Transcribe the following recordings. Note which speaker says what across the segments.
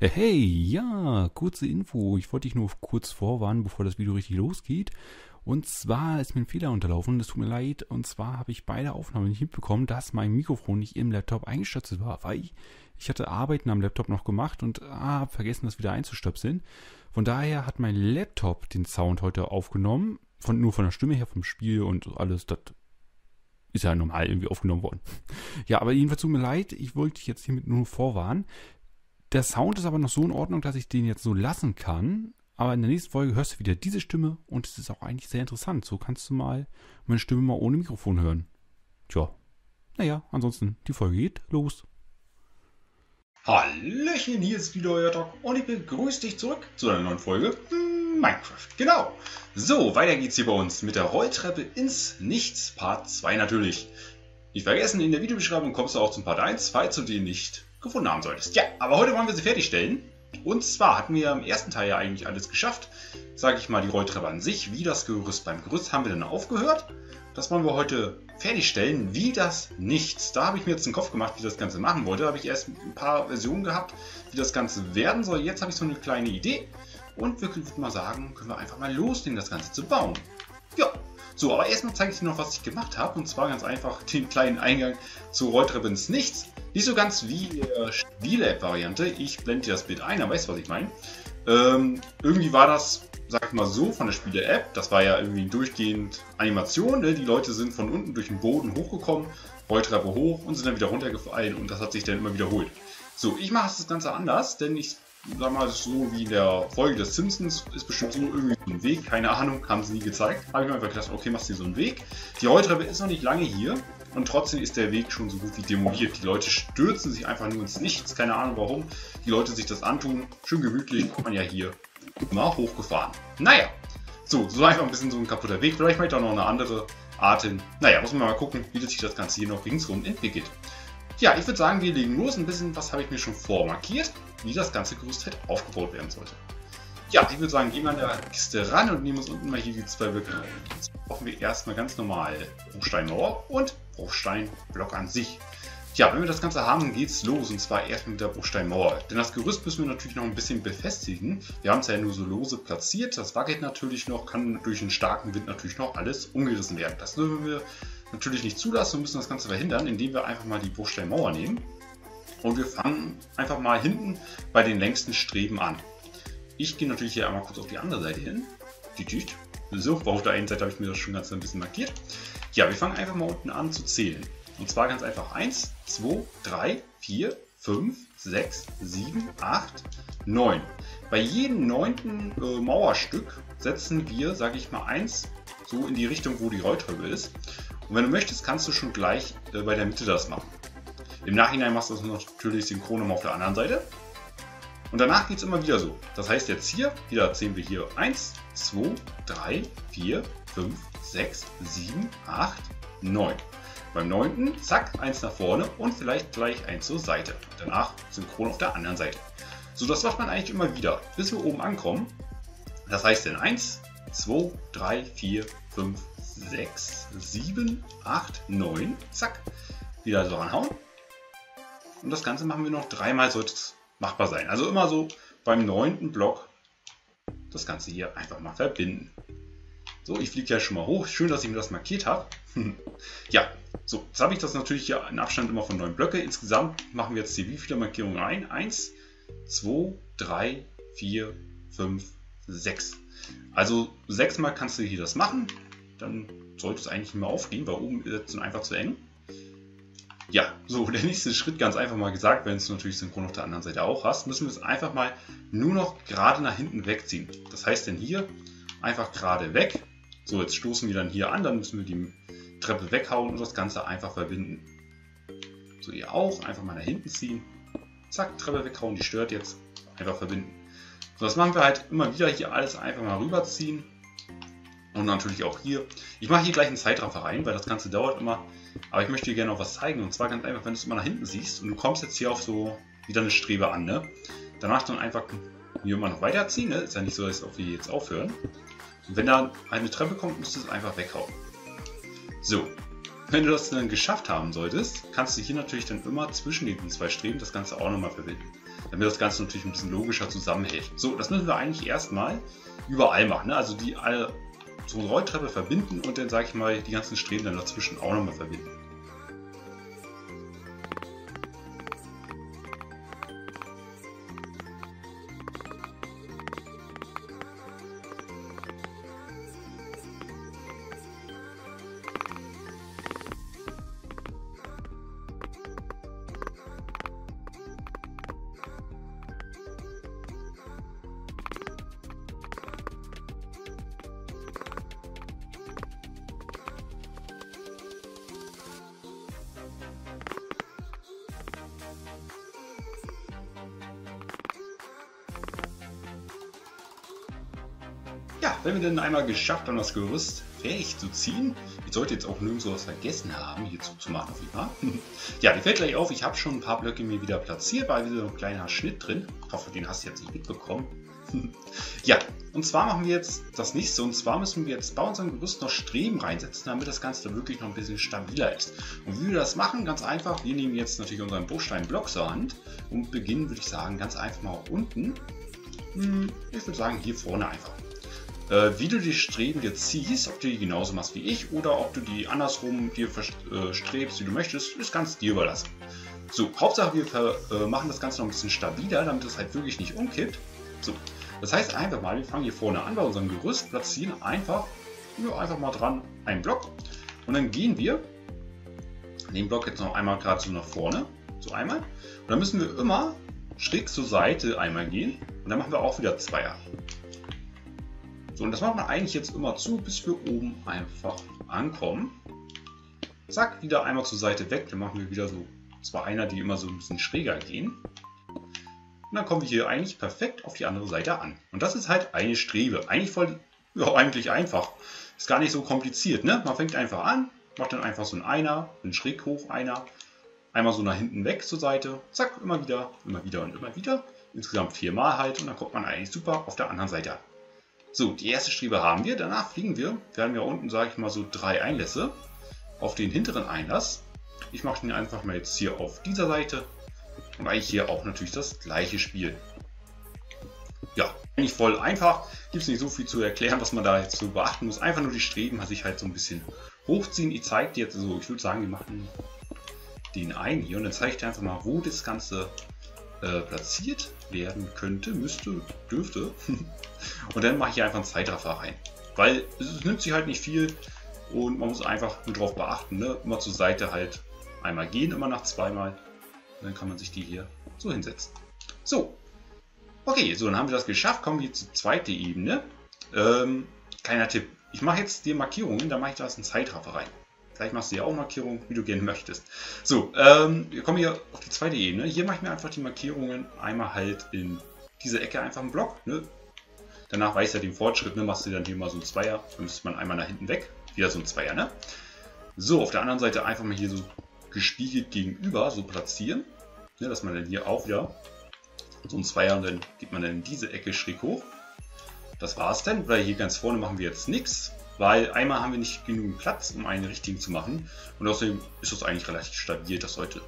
Speaker 1: Hey, ja, kurze Info. Ich wollte dich nur kurz vorwarnen, bevor das Video richtig losgeht. Und zwar ist mir ein Fehler unterlaufen, das tut mir leid. Und zwar habe ich beide Aufnahmen nicht mitbekommen, dass mein Mikrofon nicht im Laptop eingestöpselt war, weil ich, hatte Arbeiten am Laptop noch gemacht und ah, habe vergessen, das wieder einzustöpseln. Von daher hat mein Laptop den Sound heute aufgenommen, von, nur von der Stimme her, vom Spiel und alles, das ist ja normal irgendwie aufgenommen worden. Ja, aber jedenfalls tut mir leid, ich wollte dich jetzt hiermit nur vorwarnen. Der Sound ist aber noch so in Ordnung, dass ich den jetzt so lassen kann. Aber in der nächsten Folge hörst du wieder diese Stimme und es ist auch eigentlich sehr interessant. So kannst du mal meine Stimme mal ohne Mikrofon hören. Tja, naja, ansonsten, die Folge geht los.
Speaker 2: Hallöchen, hier ist wieder euer Doc und ich begrüße dich zurück zu einer neuen Folge Minecraft. Genau. So, weiter geht's hier bei uns mit der Rolltreppe ins Nichts, Part 2 natürlich. Nicht vergessen, in der Videobeschreibung kommst du auch zum Part 1, falls du den nicht gefunden haben solltest. Ja, aber heute wollen wir sie fertigstellen. Und zwar hatten wir im ersten Teil ja eigentlich alles geschafft. Sage ich mal, die Rolltreppe an sich, wie das Gerüst. Beim Gerüst haben wir dann aufgehört. Das wollen wir heute fertigstellen, wie das Nichts. Da habe ich mir jetzt den Kopf gemacht, wie das Ganze machen wollte. Da habe ich erst ein paar Versionen gehabt, wie das Ganze werden soll. Jetzt habe ich so eine kleine Idee. Und wir können mal sagen, können wir einfach mal loslegen, das Ganze zu bauen. Ja, so, aber erstmal zeige ich dir noch, was ich gemacht habe. Und zwar ganz einfach den kleinen Eingang zur Rolltreppe ins Nichts. Nicht so ganz wie der Spiele-App-Variante. Ich blende dir das Bild ein, aber weißt du, was ich meine? Ähm, irgendwie war das, sag mal so, von der Spiele-App. Das war ja irgendwie durchgehend Animation. Ne? Die Leute sind von unten durch den Boden hochgekommen, Rolltreppe hoch und sind dann wieder runtergefallen und das hat sich dann immer wiederholt. So, ich mache das Ganze anders, denn ich sag mal, so wie in der Folge des Simpsons ist bestimmt so irgendwie ein Weg, keine Ahnung, haben sie nie gezeigt. Habe ich mir einfach gedacht, okay, machst du so einen Weg. Die Rolltreppe ist noch nicht lange hier und trotzdem ist der Weg schon so gut wie demoliert. Die Leute stürzen sich einfach nur ins Nichts, keine Ahnung warum. Die Leute sich das antun, schön gemütlich, kommt man ja hier immer hochgefahren. Naja, so, so einfach ein bisschen so ein kaputter Weg. Vielleicht mache ich da noch eine andere Art hin. Naja, muss man mal gucken, wie sich das Ganze hier noch ringsrum entwickelt. Ja, ich würde sagen, wir legen los. Ein bisschen was habe ich mir schon vormarkiert, wie das ganze Gerüst halt aufgebaut werden sollte. Ja, ich würde sagen, gehen wir an der Kiste ran und nehmen uns unten mal hier die zwei Blöcke. Jetzt brauchen wir erstmal ganz normal Bruchsteinmauer und Bruchsteinblock an sich. Ja, wenn wir das Ganze haben, geht's los und zwar erst mit der Bruchsteinmauer. Denn das Gerüst müssen wir natürlich noch ein bisschen befestigen. Wir haben es ja nur so lose platziert. Das wackelt natürlich noch, kann durch einen starken Wind natürlich noch alles umgerissen werden. Das dürfen wir natürlich nicht zulassen und müssen das Ganze verhindern, indem wir einfach mal die Bruchsteinmauer nehmen. Und wir fangen einfach mal hinten bei den längsten Streben an. Ich gehe natürlich hier einmal kurz auf die andere Seite hin. Die Tüte. So, auf der einen Seite habe ich mir das schon ganz ein bisschen markiert. Ja, wir fangen einfach mal unten an zu zählen. Und zwar ganz einfach 1, 2, 3, 4, 5, 6, 7, 8, 9. Bei jedem neunten äh, Mauerstück setzen wir, sage ich mal, 1 so in die Richtung, wo die Rolltreppe ist. Und wenn du möchtest, kannst du schon gleich äh, bei der Mitte das machen. Im Nachhinein machst du das natürlich synchron auf der anderen Seite. Und danach geht es immer wieder so. Das heißt jetzt hier, wieder zählen wir hier 1, 2, 3, 4, 5, 6, 7, 8, 9. Beim 9. zack, eins nach vorne und vielleicht gleich eins zur Seite. Danach synchron auf der anderen Seite. So, das macht man eigentlich immer wieder, bis wir oben ankommen. Das heißt dann 1, 2, 3, 4, 5, 6, 7, 8, 9. Zack. Wieder so ranhauen. Und das Ganze machen wir noch dreimal, sollte es machbar sein. Also immer so beim neunten Block das Ganze hier einfach mal verbinden. So, ich fliege ja schon mal hoch. Schön, dass ich mir das markiert habe. ja, so, jetzt habe ich das natürlich hier in Abstand immer von neun Blöcke. Insgesamt machen wir jetzt hier wie viele Markierungen rein? Eins, zwei, drei, vier, fünf, sechs. Also sechsmal kannst du hier das machen. Dann sollte es eigentlich mehr aufgehen, weil oben ist es einfach zu eng. Ja, so, der nächste Schritt, ganz einfach mal gesagt, wenn es natürlich synchron auf der anderen Seite auch hast, müssen wir es einfach mal nur noch gerade nach hinten wegziehen. Das heißt denn hier einfach gerade weg. So, jetzt stoßen wir dann hier an, dann müssen wir die Treppe weghauen und das Ganze einfach verbinden. So, ihr auch, einfach mal nach hinten ziehen. Zack, Treppe weghauen, die stört jetzt. Einfach verbinden. So, das machen wir halt immer wieder hier alles einfach mal rüberziehen. Und natürlich auch hier. Ich mache hier gleich einen Zeitraffer rein, weil das Ganze dauert immer. Aber ich möchte dir gerne noch was zeigen. Und zwar ganz einfach, wenn du es immer nach hinten siehst und du kommst jetzt hier auf so wieder eine Strebe an, ne? Danach dann einfach hier immer noch weiterziehen, ne? Ist ja nicht so, dass wir jetzt aufhören. Und wenn da eine Treppe kommt, musst du es einfach weghauen. So. Wenn du das dann geschafft haben solltest, kannst du hier natürlich dann immer zwischen den zwei Streben das Ganze auch nochmal verbinden. Damit das Ganze natürlich ein bisschen logischer zusammenhält. So, das müssen wir eigentlich erstmal überall machen. Ne? Also die alle so eine Rolltreppe verbinden und dann, sage ich mal, die ganzen Streben dann dazwischen auch nochmal verbinden. Wenn wir dann einmal geschafft haben, das Gerüst fähig zu ziehen, ich sollte jetzt auch nirgendwo was vergessen haben, hier zuzumachen auf jeden Fall. ja, mir fällt gleich auf, ich habe schon ein paar Blöcke mir wieder platziert, weil wieder so ein kleiner Schnitt drin. Ich hoffe, den hast du jetzt nicht mitbekommen. ja, und zwar machen wir jetzt das nächste, und zwar müssen wir jetzt bei unserem Gerüst noch Streben reinsetzen, damit das Ganze dann wirklich noch ein bisschen stabiler ist. Und wie wir das machen, ganz einfach, wir nehmen jetzt natürlich unseren Bruchsteinblock zur Hand und beginnen, würde ich sagen, ganz einfach mal unten. Hm, ich würde sagen, hier vorne einfach. Äh, wie du die Streben dir ziehst, ob du die genauso machst wie ich oder ob du die andersrum dir strebst, wie du möchtest, ist ganz dir überlassen. So, Hauptsache wir äh, machen das Ganze noch ein bisschen stabiler, damit es halt wirklich nicht umkippt. So, das heißt einfach mal, wir fangen hier vorne an bei unserem Gerüst, platzieren einfach, ja, einfach mal dran einen Block und dann gehen wir den Block jetzt noch einmal gerade so nach vorne, so einmal. Und dann müssen wir immer schräg zur Seite einmal gehen und dann machen wir auch wieder Zweier. So, und das machen wir eigentlich jetzt immer zu, bis wir oben einfach ankommen. Zack, wieder einmal zur Seite weg. Dann machen wir wieder so zwei Einer, die immer so ein bisschen schräger gehen. Und dann kommen wir hier eigentlich perfekt auf die andere Seite an. Und das ist halt eine Strebe. Eigentlich voll, ja, eigentlich einfach. Ist gar nicht so kompliziert, ne? Man fängt einfach an, macht dann einfach so ein Einer, einen schräg hoch Einer, einmal so nach hinten weg zur Seite, zack, immer wieder, immer wieder und immer wieder. Insgesamt viermal halt und dann kommt man eigentlich super auf der anderen Seite an. So, die erste Strebe haben wir. Danach fliegen wir. Wir haben ja unten, sage ich mal, so drei Einlässe auf den hinteren Einlass. Ich mache den einfach mal jetzt hier auf dieser Seite. Und eigentlich hier auch natürlich das gleiche Spiel. Ja, eigentlich voll einfach. Gibt es nicht so viel zu erklären, was man da jetzt so beachten muss. Einfach nur die Streben sich halt so ein bisschen hochziehen. Ich zeige dir jetzt so, ich würde sagen, wir machen den einen hier. Und dann zeige ich dir einfach mal, wo das Ganze äh, platziert werden könnte, müsste, dürfte. und dann mache ich einfach einen Zeitraffer rein. Weil es nimmt sich halt nicht viel und man muss einfach nur darauf beachten, ne? immer zur Seite halt einmal gehen, immer nach zweimal. Dann kann man sich die hier so hinsetzen. So, okay, so dann haben wir das geschafft. Kommen wir zur zweiten Ebene. Ähm, kleiner Tipp, ich mache jetzt die Markierungen, da mache ich da einen Zeitraffer rein. Vielleicht machst du ja auch Markierungen, wie du gerne möchtest. So, ähm, wir kommen hier auf die zweite Ebene. Hier mache ich mir einfach die Markierungen einmal halt in diese Ecke einfach einen Block. Ne? Danach weiß ja den Fortschritt, ne? machst du dann hier mal so ein Zweier. Dann müsste man einmal nach hinten weg. Wieder so ein Zweier, ne? So, auf der anderen Seite einfach mal hier so gespiegelt gegenüber so platzieren. Ne? Dass man dann hier auch wieder so ein Zweier und dann geht man dann in diese Ecke schräg hoch. Das war's dann, weil hier ganz vorne machen wir jetzt nichts. Weil einmal haben wir nicht genügend Platz, um einen richtigen zu machen. Und außerdem ist das eigentlich relativ stabil, das sollte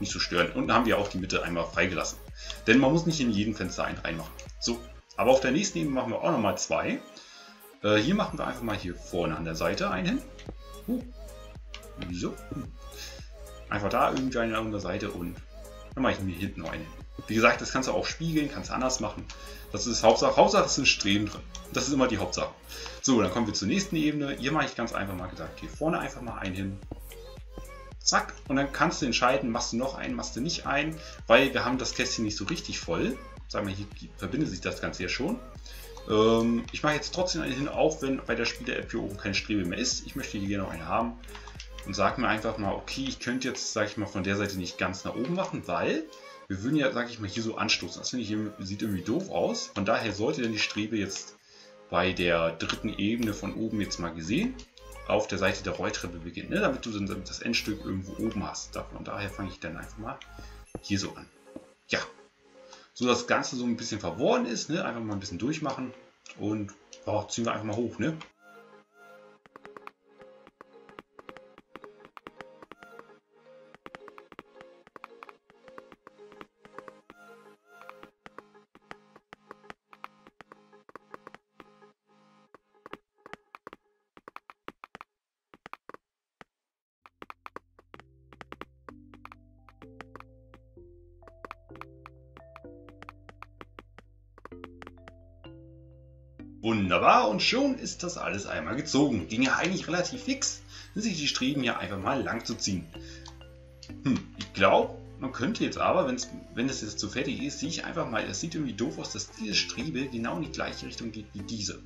Speaker 2: nicht so stören. Und dann haben wir auch die Mitte einmal freigelassen. Denn man muss nicht in jedem Fenster einen reinmachen. So, aber auf der nächsten Ebene machen wir auch nochmal zwei. Äh, hier machen wir einfach mal hier vorne an der Seite einen hin. Uh. So. Einfach da irgendwie einen an der Seite und dann mache ich mir hinten noch einen hin. Wie gesagt, das kannst du auch spiegeln, kannst du anders machen. Das ist Hauptsache. Hauptsache ist ein Streben drin. Das ist immer die Hauptsache. So, dann kommen wir zur nächsten Ebene. Hier mache ich ganz einfach mal gesagt, hier vorne einfach mal einen hin. Zack. Und dann kannst du entscheiden, machst du noch einen, machst du nicht einen, weil wir haben das Kästchen nicht so richtig voll. Sagen wir, hier verbindet sich das Ganze ja schon. Ähm, ich mache jetzt trotzdem einen hin, auch wenn bei der Spieler-App hier oben keine Strebe mehr ist. Ich möchte hier noch einen haben. Und sage mir einfach mal, okay, ich könnte jetzt, sage ich mal, von der Seite nicht ganz nach oben machen, weil wir würden ja, sage ich mal, hier so anstoßen. Das finde ich, sieht irgendwie doof aus. Von daher sollte denn die Strebe jetzt bei der dritten Ebene von oben jetzt mal gesehen auf der Seite der Rolltreppe beginnen, ne? damit du dann das Endstück irgendwo oben hast. Von daher fange ich dann einfach mal hier so an. ja, so das Ganze so ein bisschen verworren ist, ne? einfach mal ein bisschen durchmachen und ja, ziehen wir einfach mal hoch. Ne? Wunderbar, und schon ist das alles einmal gezogen. Ging ja eigentlich relativ fix, sich die Streben ja einfach mal lang zu ziehen. Hm, ich glaube, man könnte jetzt aber, wenn's, wenn es jetzt so fertig ist, sehe ich einfach mal, es sieht irgendwie doof aus, dass diese Strebe genau in die gleiche Richtung geht wie diese.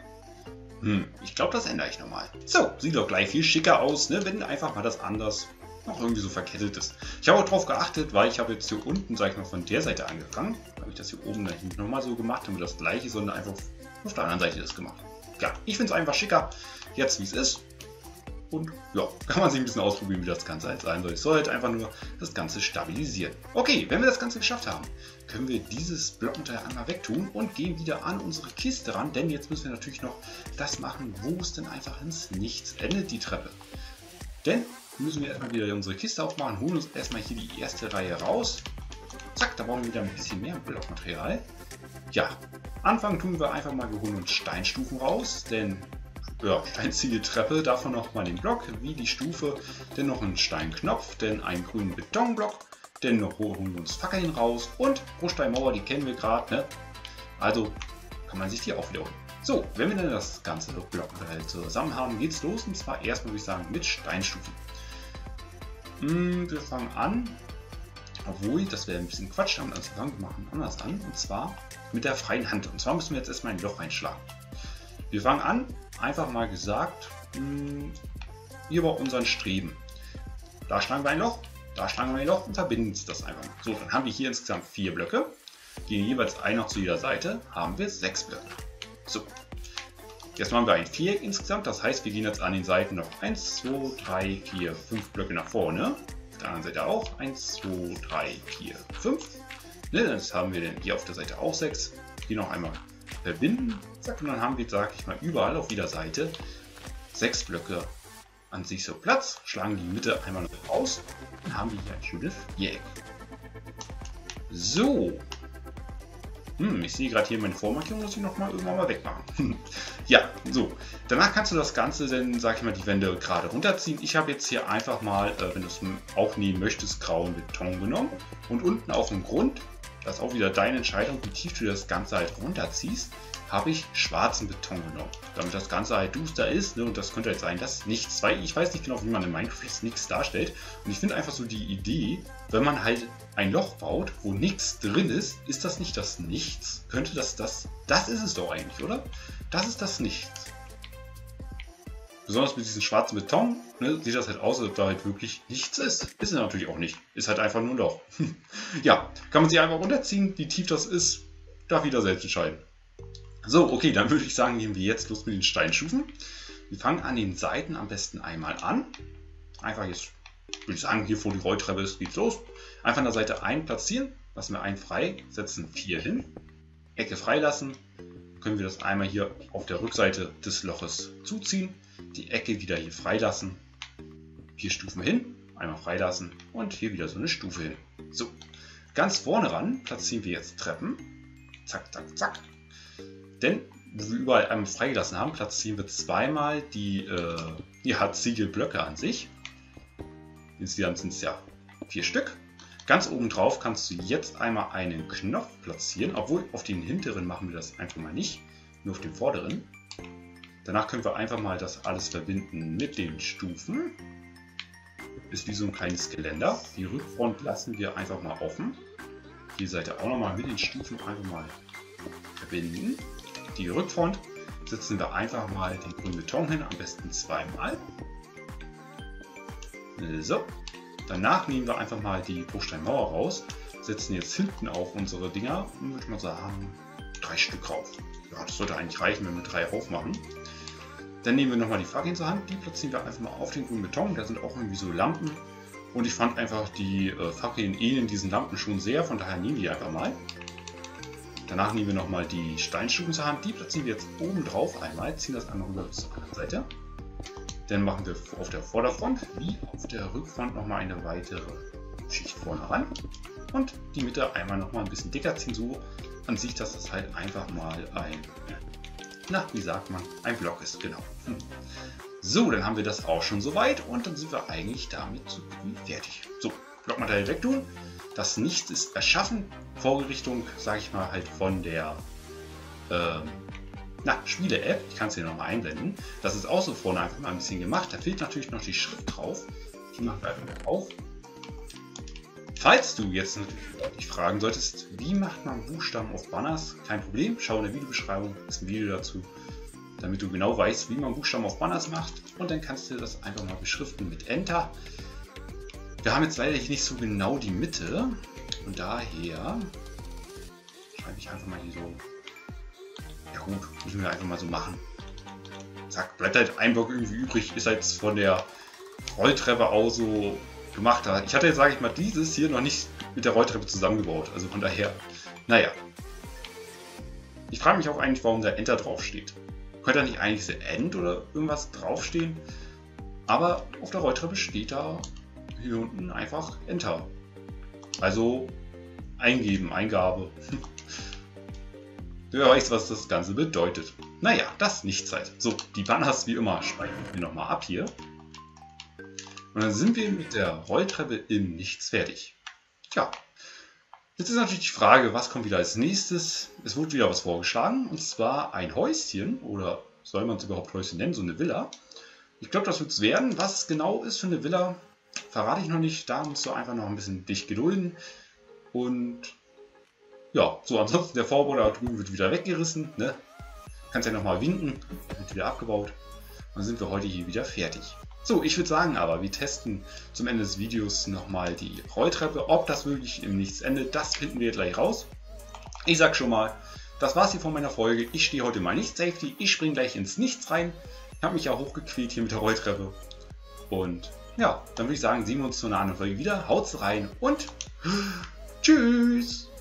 Speaker 2: Hm, ich glaube, das ändere ich nochmal. So, sieht doch gleich viel schicker aus, ne, wenn einfach mal das anders noch irgendwie so verkettet ist. Ich habe auch darauf geachtet, weil ich habe jetzt hier unten, sag ich mal, von der Seite angefangen. Habe ich das hier oben nicht nochmal so gemacht, damit das gleiche, sondern einfach auf der anderen Seite das gemacht. Ja, ich finde es einfach schicker, jetzt wie es ist. Und ja, kann man sich ein bisschen ausprobieren, wie das Ganze halt sein soll. Ich soll halt einfach nur das Ganze stabilisieren. Okay, wenn wir das Ganze geschafft haben, können wir dieses Blockenteil einmal wegtun und gehen wieder an unsere Kiste ran, denn jetzt müssen wir natürlich noch das machen, wo es denn einfach ins Nichts endet, die Treppe. Denn müssen wir erstmal wieder unsere Kiste aufmachen, holen uns erstmal hier die erste Reihe raus. Zack, da brauchen wir wieder ein bisschen mehr Blockmaterial. Ja, anfangen tun wir einfach mal, wir holen uns Steinstufen raus, denn ja, Steinziegeltreppe, davon nochmal den Block, wie die Stufe, dann noch einen Steinknopf, dann einen grünen Betonblock, dann noch holen wir uns Fackeln raus und Bruchsteinmauer, die kennen wir gerade, ne? Also kann man sich die auch wieder holen. So, wenn wir dann das ganze Blockmodell zusammen haben, geht's los und zwar erstmal würde ich sagen mit Steinstufen. Hm, wir fangen an, obwohl, das wäre ein bisschen Quatsch, damit anzufangen, wir machen anders an und zwar mit der freien Hand. Und zwar müssen wir jetzt erstmal ein Loch reinschlagen. Wir fangen an, einfach mal gesagt, hm, hier bei unseren Streben. Da schlagen wir ein Loch, da schlagen wir ein Loch und verbinden das einfach. So, dann haben wir hier insgesamt vier Blöcke. Gehen jeweils ein noch zu jeder Seite, haben wir sechs Blöcke. So, jetzt machen wir ein Viereck insgesamt. Das heißt, wir gehen jetzt an den Seiten noch 1, 2, 3, 4, 5 Blöcke nach vorne. Der anderen Seite auch 1, 2, 3, 4, 5. Ne, jetzt haben wir dann hier auf der Seite auch 6. Hier noch einmal verbinden. Zack, und dann haben wir, sag ich mal, überall auf jeder Seite sechs Blöcke an sich so Platz, schlagen die Mitte einmal raus und haben wir hier ein schönes Viereck. So. Hm, ich sehe gerade hier meine Vormarkierung, muss ich noch mal irgendwann mal wegmachen. ja, so. Danach kannst du das Ganze dann, sag ich mal, die Wände gerade runterziehen. Ich habe jetzt hier einfach mal, äh, wenn du es auch nehmen möchtest, grauen Beton genommen und unten auf dem Grund das ist auch wieder deine Entscheidung, wie tief du das Ganze halt runterziehst, habe ich schwarzen Beton genommen. Damit das Ganze halt duster ist, ne, und das könnte halt sein, dass nichts, weil ich weiß nicht genau, wie man in Minecraft nichts darstellt. Und ich finde einfach so die Idee, wenn man halt ein Loch baut, wo nichts drin ist, ist das nicht das Nichts? Könnte das das, das ist es doch eigentlich, oder? Das ist das Nichts. Besonders mit diesem schwarzen Beton ne, sieht das halt aus, als ob da halt wirklich nichts ist. Ist es natürlich auch nicht. Ist halt einfach nur ein Loch. ja, kann man sich einfach runterziehen. Wie tief das ist, darf jeder selbst entscheiden. So, okay, dann würde ich sagen, gehen wir jetzt los mit den Steinstufen. Wir fangen an den Seiten am besten einmal an. Einfach jetzt, würde ich sagen, hier vor die Rolltreppe ist, geht's los. Einfach an der Seite 1 platzieren, lassen wir einen frei, setzen 4 hin, Ecke freilassen, können wir das einmal hier auf der Rückseite des Loches zuziehen die Ecke wieder hier freilassen. Vier Stufen hin, einmal freilassen und hier wieder so eine Stufe hin. So, ganz vorne ran platzieren wir jetzt Treppen. Zack, zack, zack. Denn, wo wir überall einmal freigelassen haben, platzieren wir zweimal die äh, ja, Ziegelblöcke an sich. Insgesamt sind es ja vier Stück. Ganz oben drauf kannst du jetzt einmal einen Knopf platzieren, obwohl auf den hinteren machen wir das einfach mal nicht, nur auf den vorderen. Danach können wir einfach mal das alles verbinden mit den Stufen. Ist wie so ein kleines Geländer. Die Rückfront lassen wir einfach mal offen. Die Seite auch nochmal mit den Stufen einfach mal verbinden. Die Rückfront setzen wir einfach mal den grünen Beton hin, am besten zweimal. So, danach nehmen wir einfach mal die Bruchsteinmauer raus, setzen jetzt hinten auf unsere Dinger, würde ich mal sagen, drei Stück rauf. Ja, das sollte eigentlich reichen, wenn wir drei rauf machen. Dann nehmen wir nochmal die Fackeln zur Hand, die platzieren wir einfach mal auf den grünen Beton. Da sind auch irgendwie so Lampen. Und ich fand einfach die äh, Fackeln ähneln diesen Lampen schon sehr, von daher nehmen wir die einfach mal. Danach nehmen wir nochmal die Steinstücken zur Hand. Die platzieren wir jetzt oben drauf einmal, ziehen das einmal rüber zur anderen Seite. Dann machen wir auf der Vorderfront wie auf der Rückfront nochmal eine weitere Schicht vorne ran. Und die Mitte einmal nochmal ein bisschen dicker ziehen, so an sich, dass das halt einfach mal ein, na, wie sagt man, ein Block ist, genau. Hm. So, dann haben wir das auch schon soweit und dann sind wir eigentlich damit so fertig. So, Blockmaterial wegtun. Das Nichts ist erschaffen. Vorgerichtung, sage ich mal, halt von der ähm, na, Spiele-App. Ich kann es hier nochmal einblenden. Das ist auch so vorne einfach mal ein bisschen gemacht. Da fehlt natürlich noch die Schrift drauf. Die machen wir einfach mal auf. Falls du jetzt natürlich dich fragen solltest, wie macht man Buchstaben auf Banners, kein Problem, schau in der Videobeschreibung, ist ein Video dazu, damit du genau weißt, wie man Buchstaben auf Banners macht und dann kannst du das einfach mal beschriften mit Enter. Wir haben jetzt leider nicht so genau die Mitte und daher schreibe ich einfach mal hier so, gut, müssen wir einfach mal so machen. Zack, bleibt halt ein Block irgendwie übrig, ist halt von der Rolltreppe aus so gemacht. Ich hatte jetzt, sage ich mal, dieses hier noch nicht mit der Rolltreppe zusammengebaut. Also von daher, naja. Ich frage mich auch eigentlich, warum da Enter draufsteht. Könnte da nicht eigentlich The End oder irgendwas draufstehen? Aber auf der Rolltreppe steht da hier unten einfach Enter. Also eingeben, Eingabe. Wer weiß, was das Ganze bedeutet. Naja, das nicht Zeit. So, die Banners wie immer speichern wir nochmal ab hier. Und dann sind wir mit der Rolltreppe im Nichts fertig. Tja, jetzt ist natürlich die Frage, was kommt wieder als nächstes? Es wurde wieder was vorgeschlagen, und zwar ein Häuschen, oder soll man es überhaupt Häuschen nennen, so eine Villa. Ich glaube, das wird es werden. Was es genau ist für eine Villa, verrate ich noch nicht. Da musst du einfach noch ein bisschen dich gedulden. Und ja, so ansonsten der Vorbau drüben wird wieder weggerissen. Ne? Kannst ja nochmal winken, wird wieder abgebaut. Dann sind wir heute hier wieder fertig. So, ich würde sagen aber, wir testen zum Ende des Videos nochmal die Rolltreppe. Ob das wirklich im Nichts endet, das finden wir gleich raus. Ich sag schon mal, das war's hier von meiner Folge. Ich stehe heute mal nicht Safety. Ich springe gleich ins Nichts rein. Ich habe mich ja hochgequält hier mit der Rolltreppe. Und ja, dann würde ich sagen, sehen wir uns zu einer anderen Folge wieder. Haut's rein und tschüss!